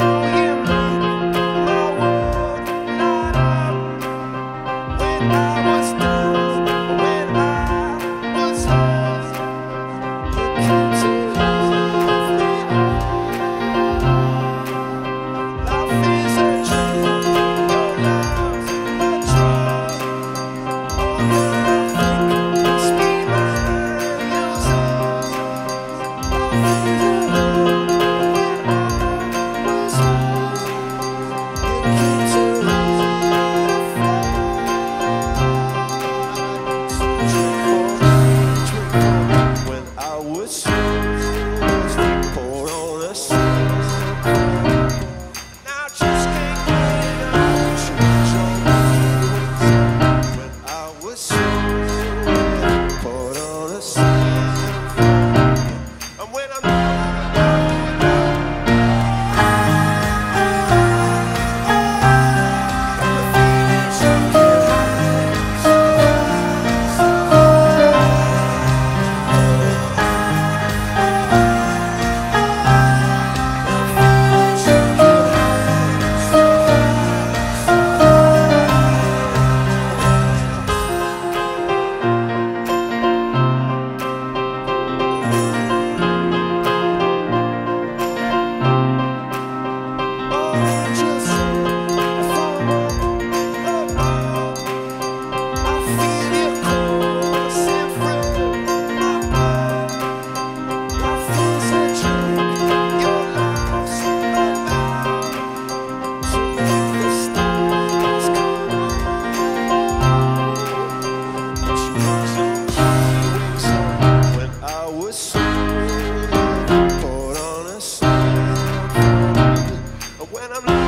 Thank you. When I'm